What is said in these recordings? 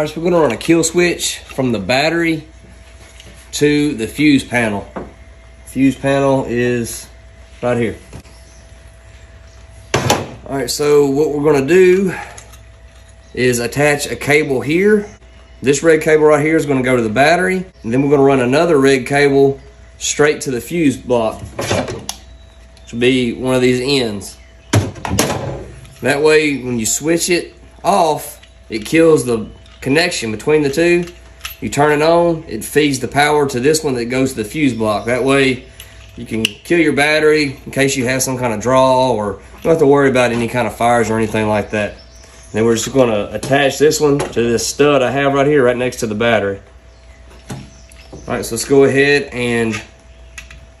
We're gonna run a kill switch from the battery to the fuse panel. Fuse panel is right here. All right, so what we're gonna do is attach a cable here. This red cable right here is gonna go to the battery, and then we're gonna run another red cable straight to the fuse block, which will be one of these ends. That way, when you switch it off, it kills the connection between the two. You turn it on, it feeds the power to this one that goes to the fuse block. That way you can kill your battery in case you have some kind of draw or you don't have to worry about any kind of fires or anything like that. then we're just gonna attach this one to this stud I have right here, right next to the battery. All right, so let's go ahead and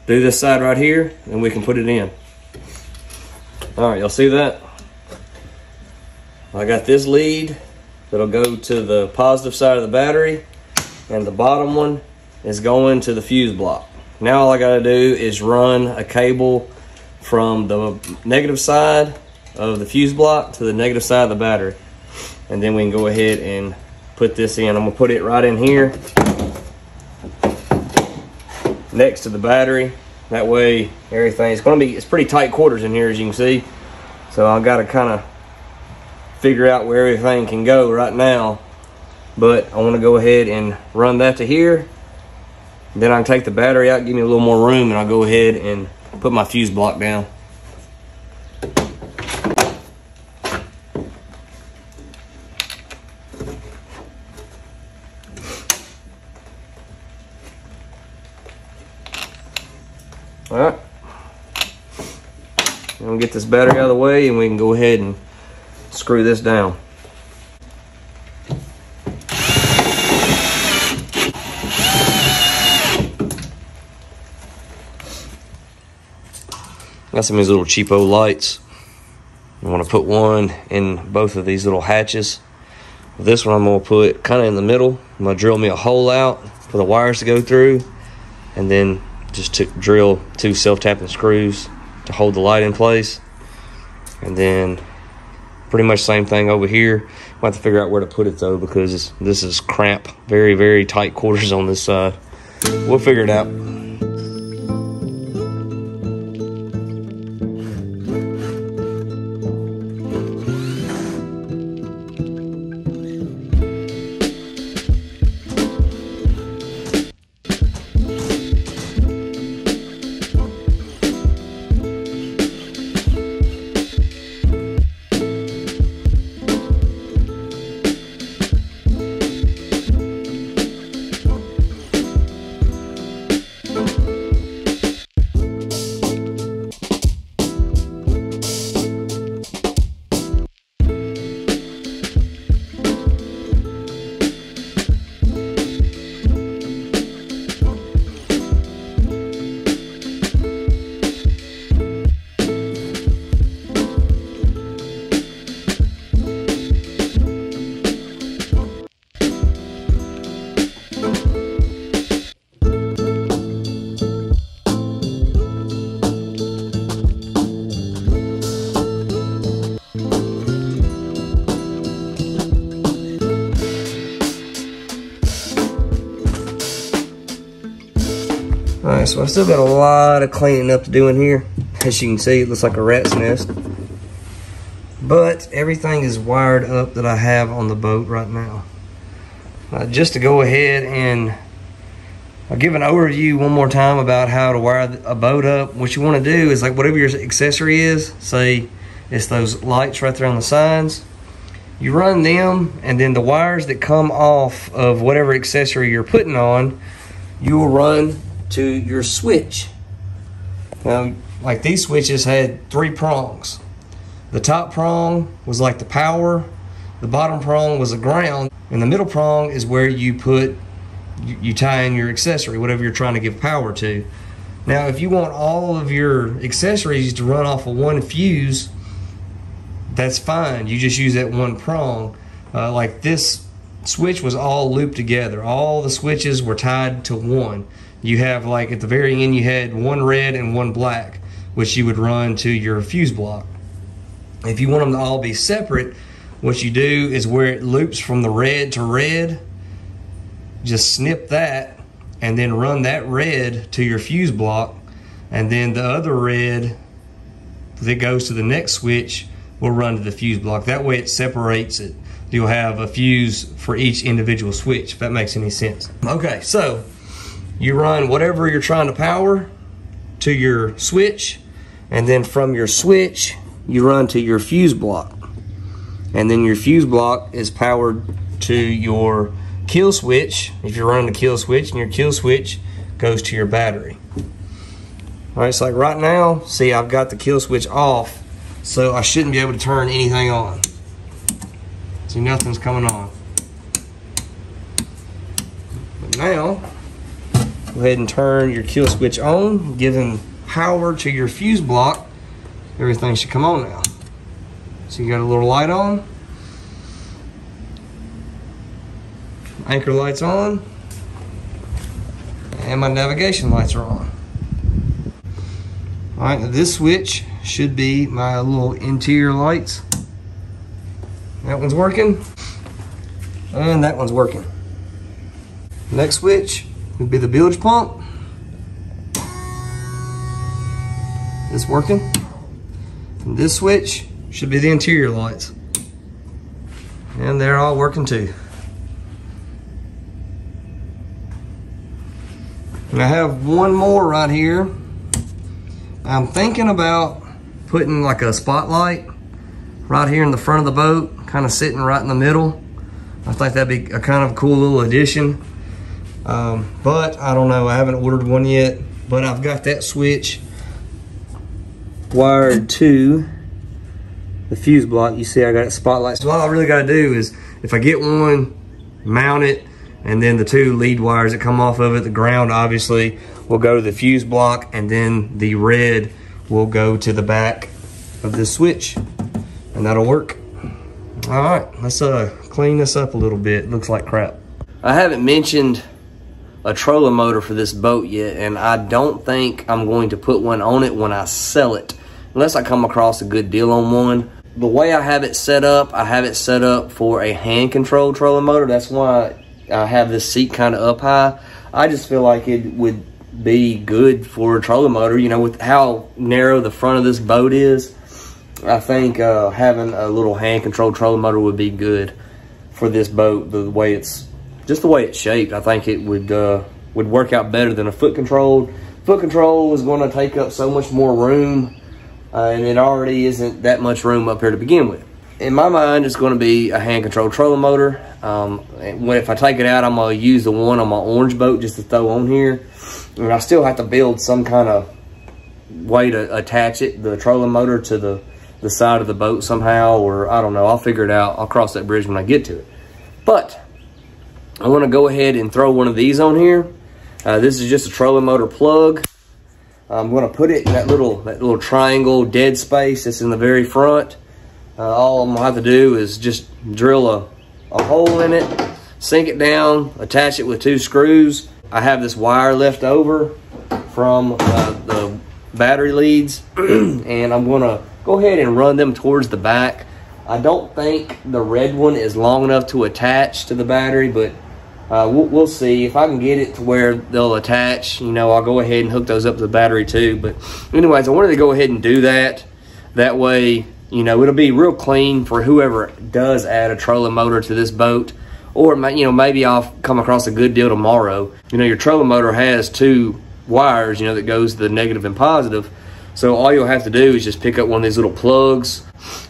do this side right here and we can put it in. All right, y'all see that? I got this lead that'll go to the positive side of the battery and the bottom one is going to the fuse block. Now all I gotta do is run a cable from the negative side of the fuse block to the negative side of the battery. And then we can go ahead and put this in. I'm gonna put it right in here next to the battery. That way everything's gonna be, it's pretty tight quarters in here as you can see. So I've gotta kind of figure out where everything can go right now. But I want to go ahead and run that to here. Then I can take the battery out, give me a little more room, and I'll go ahead and put my fuse block down. All right. I'm gonna get this battery out of the way and we can go ahead and screw this down. Got some of these little cheapo lights. I want to put one in both of these little hatches. This one I'm going to put kind of in the middle. I'm going to drill me a hole out for the wires to go through. And then just to drill two self-tapping screws to hold the light in place. And then pretty much same thing over here. We'll have to figure out where to put it though because this is cramp, very, very tight quarters on this side. We'll figure it out. All right, so I still got a lot of cleaning up to do in here. As you can see, it looks like a rat's nest. But everything is wired up that I have on the boat right now. Uh, just to go ahead and I'll give an overview one more time about how to wire a boat up. What you want to do is like whatever your accessory is, say it's those lights right there on the signs, you run them and then the wires that come off of whatever accessory you're putting on, you will run to your switch. Now, like these switches had three prongs. The top prong was like the power, the bottom prong was the ground, and the middle prong is where you put you, you tie in your accessory, whatever you're trying to give power to. Now, if you want all of your accessories to run off of one fuse, that's fine. You just use that one prong. Uh, like this switch was all looped together. All the switches were tied to one. You have like at the very end, you had one red and one black, which you would run to your fuse block. If you want them to all be separate, what you do is where it loops from the red to red, just snip that and then run that red to your fuse block and then the other red that goes to the next switch will run to the fuse block. That way it separates it. You'll have a fuse for each individual switch, if that makes any sense. Okay, so you run whatever you're trying to power to your switch, and then from your switch, you run to your fuse block. And then your fuse block is powered to your kill switch, if you're running a kill switch, and your kill switch goes to your battery. All right, so like right now, see I've got the kill switch off, so I shouldn't be able to turn anything on. See, nothing's coming on. But now, go ahead and turn your kill switch on, giving power to your fuse block. Everything should come on now. So you got a little light on. anchor lights on and my navigation lights are on. All right, this switch should be my little interior lights. That one's working and that one's working. Next switch would be the bilge pump. It's working. And this switch should be the interior lights. And they're all working too. And I have one more right here. I'm thinking about putting like a spotlight right here in the front of the boat, kind of sitting right in the middle. I think that'd be a kind of cool little addition. Um, but I don't know, I haven't ordered one yet, but I've got that switch wired to the fuse block. You see I got it spotlight. So all I really gotta do is if I get one, mount it, and then the two lead wires that come off of it, the ground obviously will go to the fuse block and then the red will go to the back of this switch and that'll work. All right, let's uh, clean this up a little bit. It looks like crap. I haven't mentioned a trolling motor for this boat yet and I don't think I'm going to put one on it when I sell it unless I come across a good deal on one. The way I have it set up, I have it set up for a hand controlled trolling motor. That's why I have this seat kind of up high. I just feel like it would be good for a trolling motor. You know, with how narrow the front of this boat is, I think uh, having a little hand-controlled trolling motor would be good for this boat. The way it's, just the way it's shaped, I think it would uh, would work out better than a foot-controlled. Foot control is going to take up so much more room, uh, and it already isn't that much room up here to begin with in my mind, it's going to be a hand controlled trolling motor. Um, when if I take it out, I'm going to use the one on my orange boat just to throw on here. And I still have to build some kind of way to attach it, the trolling motor to the, the side of the boat somehow, or I don't know. I'll figure it out. I'll cross that bridge when I get to it. But I want to go ahead and throw one of these on here. Uh, this is just a trolling motor plug. I'm going to put it in that little that little triangle dead space that's in the very front. Uh, all I'm gonna have to do is just drill a, a hole in it, sink it down, attach it with two screws. I have this wire left over from uh, the battery leads and I'm gonna go ahead and run them towards the back. I don't think the red one is long enough to attach to the battery, but Uh, we'll, we'll, see if I can get it to where they'll attach. You know, I'll go ahead and hook those up to the battery too. But anyways, I wanted to go ahead and do that. That way, you know, it'll be real clean for whoever does add a trolling motor to this boat. Or, you know, maybe I'll come across a good deal tomorrow. You know, your trolling motor has two wires, you know, that goes the negative and positive. So all you'll have to do is just pick up one of these little plugs.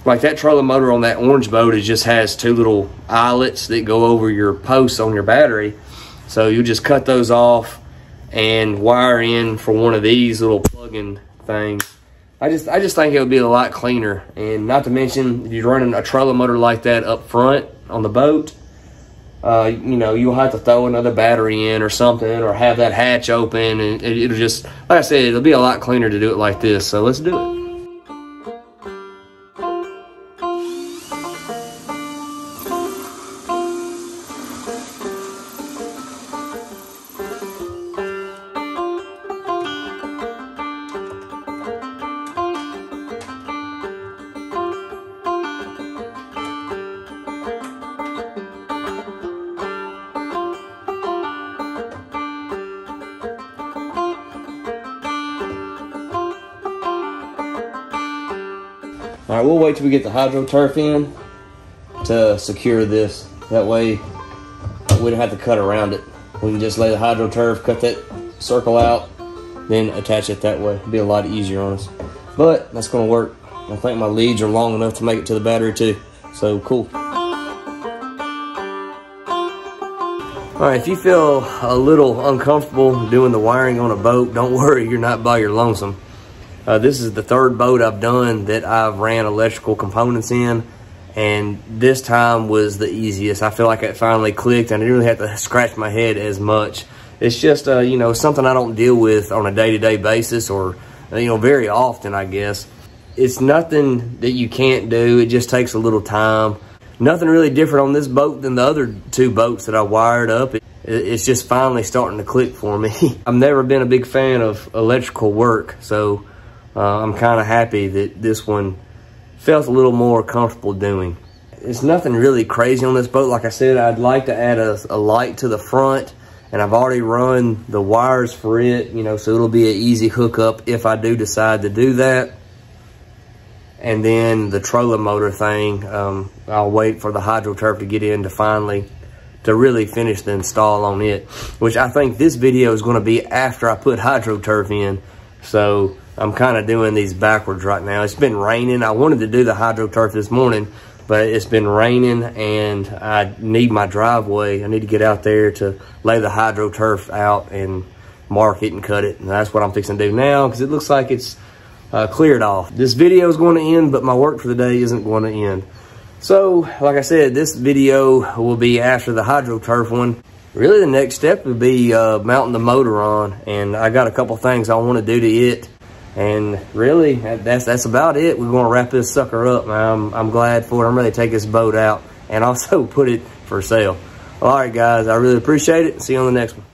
Like that trolling motor on that orange boat, it just has two little eyelets that go over your posts on your battery. So you just cut those off and wire in for one of these little plug-in things. I just I just think it would be a lot cleaner. And not to mention, if you're running a trolling motor like that up front on the boat, uh, you know, you'll have to throw another battery in or something or have that hatch open and it, will just, like I said, it'll be a lot cleaner to do it like this. So let's do it. All right, we'll wait till we get the hydro turf in to secure this. That way we don't have to cut around it. We can just lay the hydro turf, cut that circle out, then attach it that way. It'll be a lot easier on us. But that's gonna work. I think my leads are long enough to make it to the battery too. So cool. All right, if you feel a little uncomfortable doing the wiring on a boat, don't worry, you're not by your lonesome. Uh, this is the third boat I've done that I've ran electrical components in, and this time was the easiest. I feel like it finally clicked, and I didn't really have to scratch my head as much. It's just, uh, you know, something I don't deal with on a day-to-day -day basis or, you know, very often, I guess. It's nothing that you can't do. It just takes a little time. Nothing really different on this boat than the other two boats that I wired up. It, it's just finally starting to click for me. I've never been a big fan of electrical work, so uh, I'm kind of happy that this one felt a little more comfortable doing. It's nothing really crazy on this boat. Like I said, I'd like to add a, a light to the front and I've already run the wires for it, you know, so it'll be an easy hookup if I do decide to do that. And then the trolling motor thing, um, I'll wait for the hydro turf to get in to finally, to really finish the install on it, which I think this video is going to be after I put hydro turf in. So I'm kind of doing these backwards right now. It's been raining. I wanted to do the hydro turf this morning, but it's been raining and I need my driveway. I need to get out there to lay the hydro turf out and mark it and cut it. And that's what I'm fixing to do now because it looks like it's uh, cleared off. This video is going to end, but my work for the day isn't going to end. So, like I said, this video will be after the hydro turf one. Really, the next step would be uh, mounting the motor on, and I got a couple things I want to do to it and really, that's that's about it. We're going to wrap this sucker up. I'm, I'm glad for it. I'm ready to take this boat out and also put it for sale. All right, guys, I really appreciate it. See you on the next one.